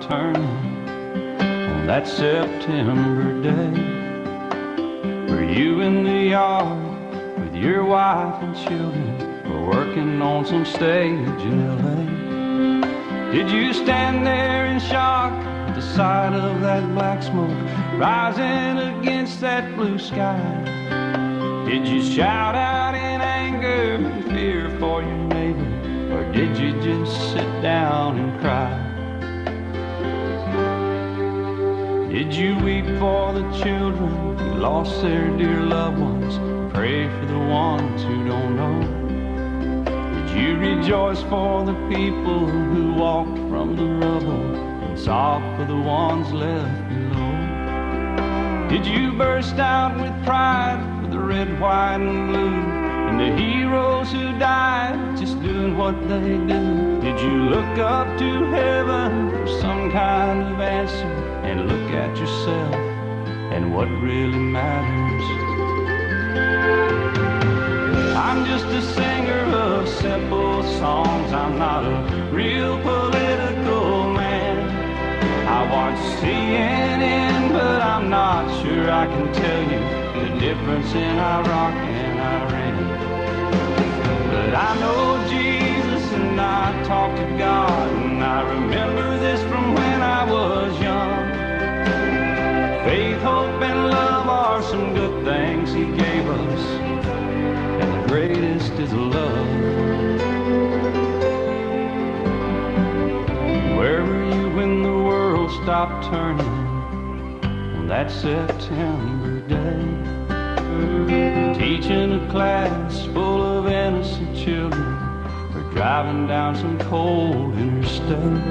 turning on that September day. Were you in the yard with your wife and children, or working on some stage in L.A.? Did you stand there in shock at the sight of that black smoke rising against that blue sky? Did you shout out in anger and fear for your neighbor? Or did you just sit down and cry? Did you weep for the children who lost their dear loved ones? Pray for the ones who don't know. Did you rejoice for the people who walked from the rubble and sob for the ones left below? Did you burst out with pride for the red, white, and blue? and the heroes who died just doing what they do. Did you look up to heaven for some kind of answer and look at yourself and what really matters? I'm just a singer of simple songs. I'm not a real political man. I watch CNN, but I'm not sure I can tell you the difference in Iraq and Iran. But I know Jesus and I talk to God and I remember this from when I was young. Faith, hope, and love are some good things He gave us, and the greatest is love. Where were you when the world stopped turning on that September day? Teaching a class full of innocent children driving down some cold interstate.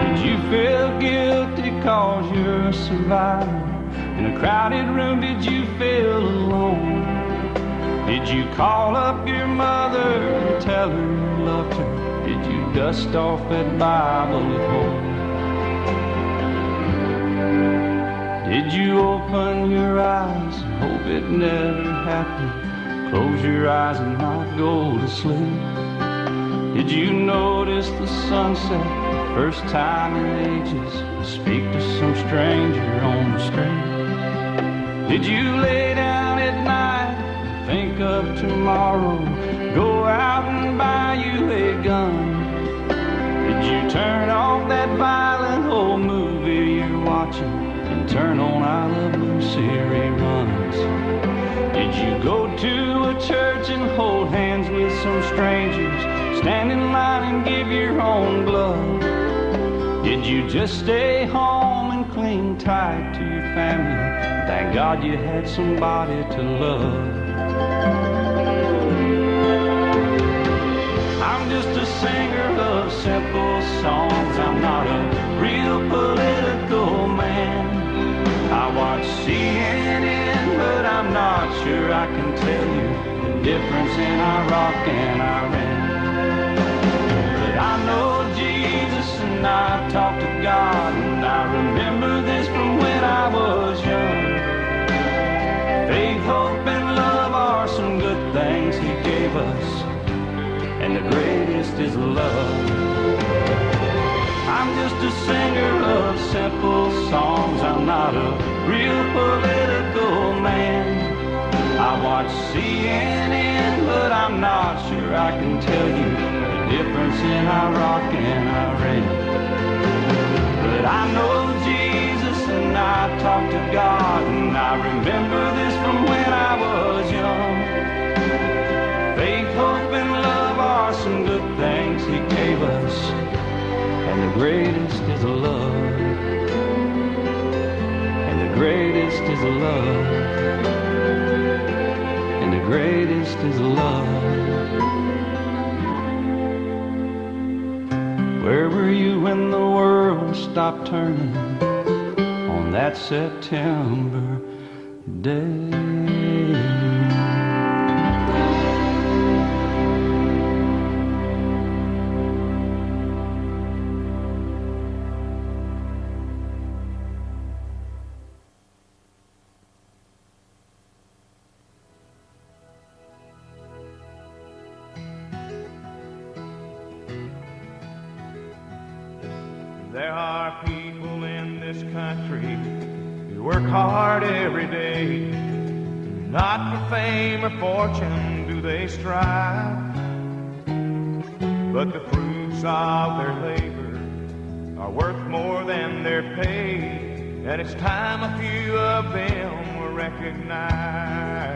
Did you feel guilty cause you're a survivor? In a crowded room, did you feel alone? Did you call up your mother and tell her you loved her? Did you dust off that Bible at home? Did you open your eyes and hope it never happened? Close your eyes and not go to sleep. Did you notice the sunset first time in ages? Speak to some stranger on the street. Did you lay down at night and think of tomorrow? Go out and buy you a gun. Did you turn off that violent old movie you're watching? And turn on I Love Lucy reruns? Did you go to a church and hold hands with some strangers? Stand in line and give your own blood? Did you just stay home and cling tight to your family? Thank God you had somebody to love. I'm just a singer of simple songs. I'm not a real political man. I watch CNN, but I'm not sure I can tell you the difference in Iraq and Iran. And I talk to God, and I remember this from when I was young. Faith, hope, and love are some good things He gave us, and the greatest is love. I'm just a singer of simple songs. I'm not a real political man. I watch CNN, but I'm not sure I can tell you difference in Iraq and Iran. But I know Jesus and I talk to God, and I remember this from when I was young. Faith, hope, and love are some good things He gave us and the greatest is love. And the greatest is love. And the greatest is love. Where were you when the world stopped turning on that September day? There are people in this country who work hard every day. Not for fame or fortune do they strive, but the fruits of their labor are worth more than their pay. And it's time a few of them were recognized.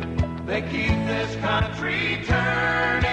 They keep this country turning.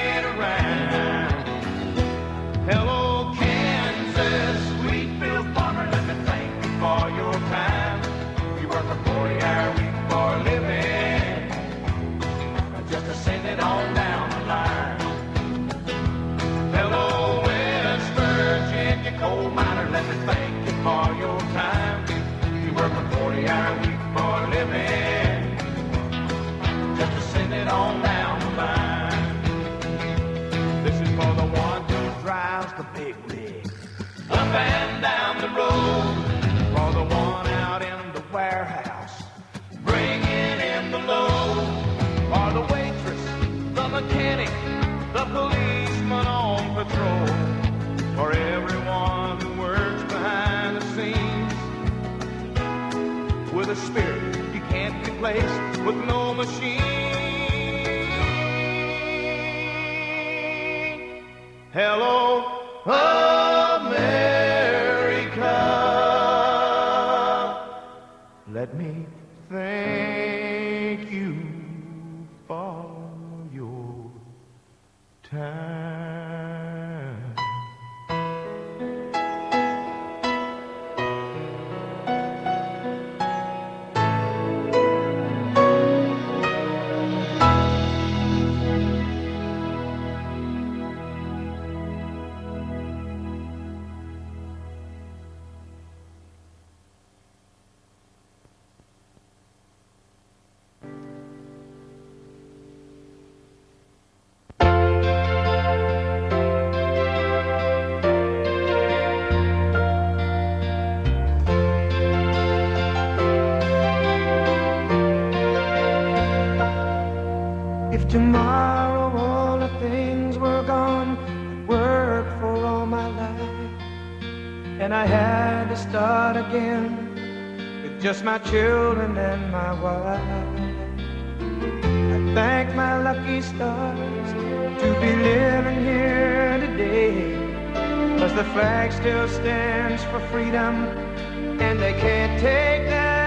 place with no machine. Hello, America. Let me again with just my children and my wife. I thank my lucky stars to be living here today. Cause the flag still stands for freedom and they can't take that.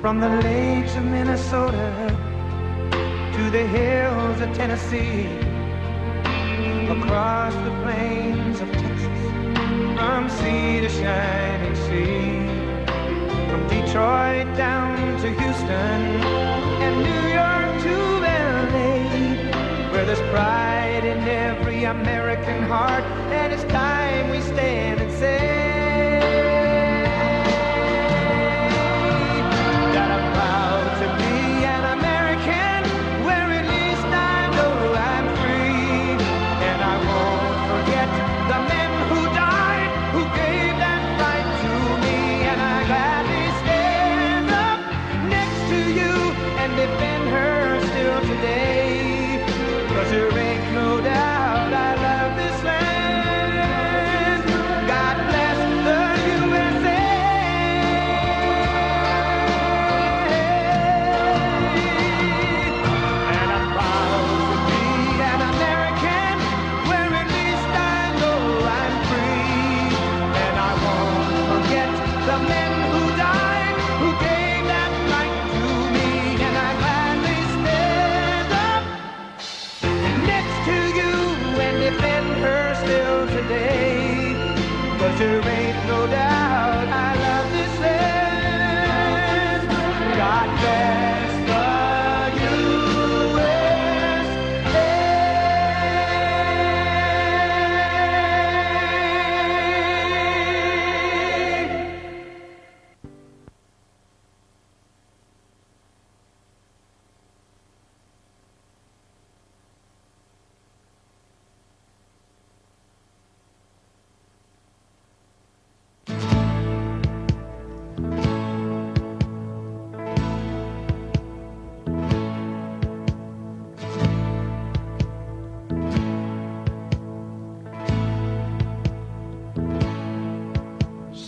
From the lakes of Minnesota to the hills of Tennessee, across the plains from sea to shining sea, from Detroit down to Houston and New York to LA, where there's pride in every American heart, and it's time we stand.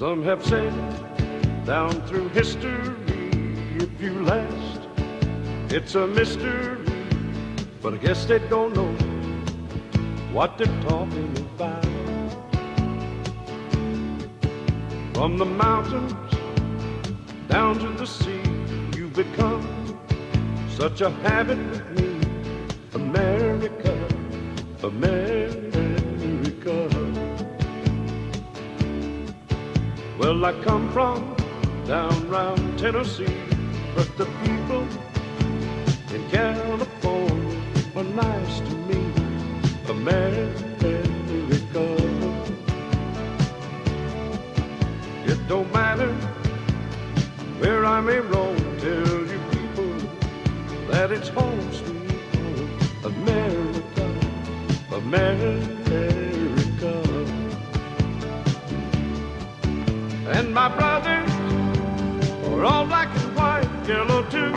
Some have said down through history, if you last, it's a mystery. But I guess they don't know what they're talking about. From the mountains down to the sea, you've become such a habit with me. America, America. Well, I come from down round Tennessee, but the people in California were nice to me. America. It don't matter where I may roam, tell you people that it's home sweet home. America, America. And my brothers are all black and white, yellow too.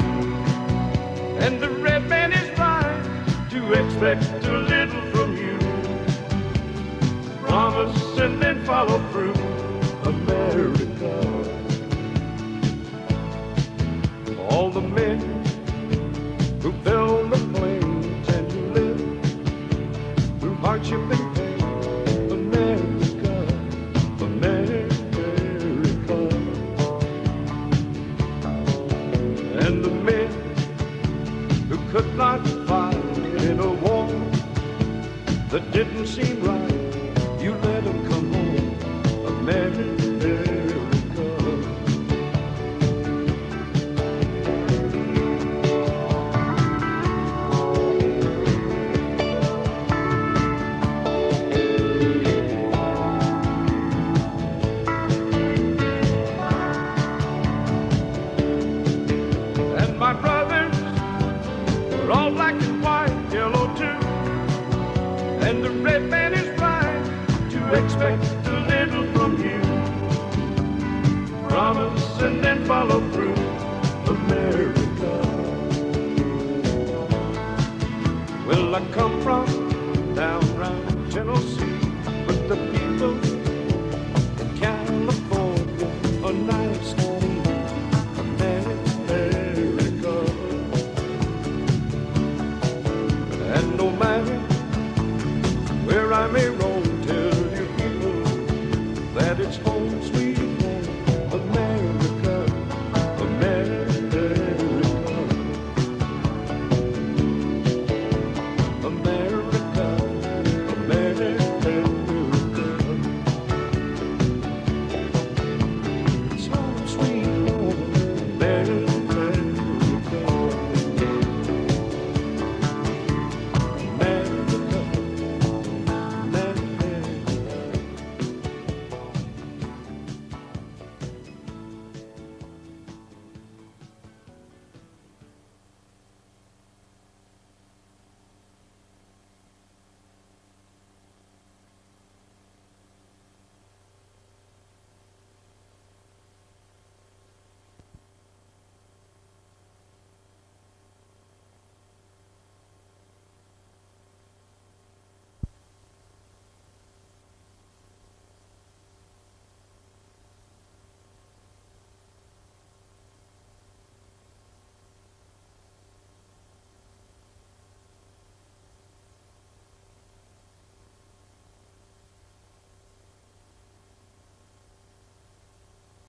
And the red man is right to expect a little from you. Promise and then follow through, America. All the men didn't seem